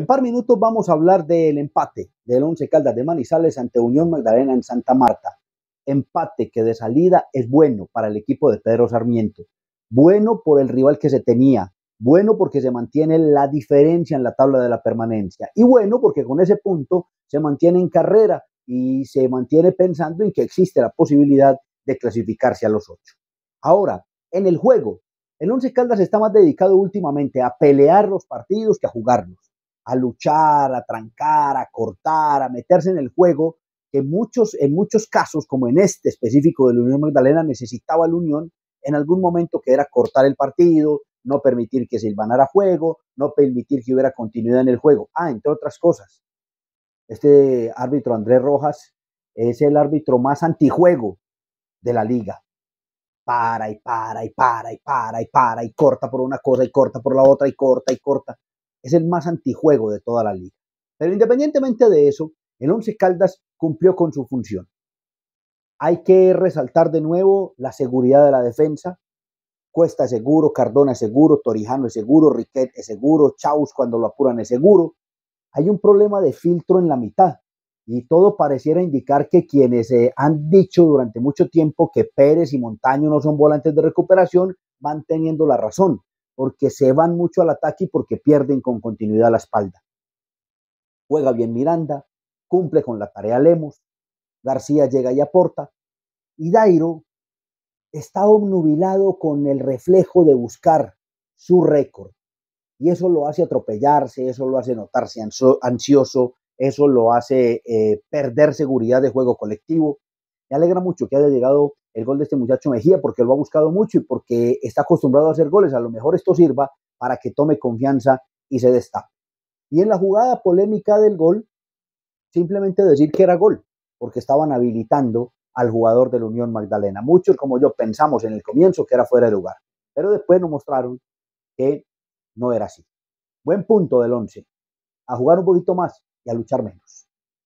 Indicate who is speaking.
Speaker 1: En par minutos vamos a hablar del empate del Once Caldas de Manizales ante Unión Magdalena en Santa Marta. Empate que de salida es bueno para el equipo de Pedro Sarmiento. Bueno por el rival que se tenía. Bueno porque se mantiene la diferencia en la tabla de la permanencia. Y bueno porque con ese punto se mantiene en carrera y se mantiene pensando en que existe la posibilidad de clasificarse a los ocho. Ahora, en el juego, el Once Caldas está más dedicado últimamente a pelear los partidos que a jugarlos a luchar, a trancar, a cortar, a meterse en el juego, que muchos, en muchos casos, como en este específico de la Unión Magdalena, necesitaba la Unión en algún momento que era cortar el partido, no permitir que se ilvanara juego, no permitir que hubiera continuidad en el juego. Ah, entre otras cosas, este árbitro Andrés Rojas es el árbitro más antijuego de la liga. Para y para y para y para y para y corta por una cosa y corta por la otra y corta y corta es el más antijuego de toda la liga. Pero independientemente de eso, el Once Caldas cumplió con su función. Hay que resaltar de nuevo la seguridad de la defensa. Cuesta es seguro, Cardona es seguro, Torijano es seguro, Riquet es seguro, Chaus cuando lo apuran es seguro. Hay un problema de filtro en la mitad y todo pareciera indicar que quienes eh, han dicho durante mucho tiempo que Pérez y Montaño no son volantes de recuperación van teniendo la razón porque se van mucho al ataque y porque pierden con continuidad la espalda. Juega bien Miranda, cumple con la tarea Lemos, García llega y aporta, y Dairo está obnubilado con el reflejo de buscar su récord. Y eso lo hace atropellarse, eso lo hace notarse ansioso, eso lo hace eh, perder seguridad de juego colectivo. Me alegra mucho que haya llegado el gol de este muchacho Mejía porque lo ha buscado mucho y porque está acostumbrado a hacer goles. A lo mejor esto sirva para que tome confianza y se destape. Y en la jugada polémica del gol, simplemente decir que era gol, porque estaban habilitando al jugador de la Unión Magdalena. Muchos, como yo, pensamos en el comienzo que era fuera de lugar, pero después nos mostraron que no era así. Buen punto del 11, a jugar un poquito más y a luchar menos.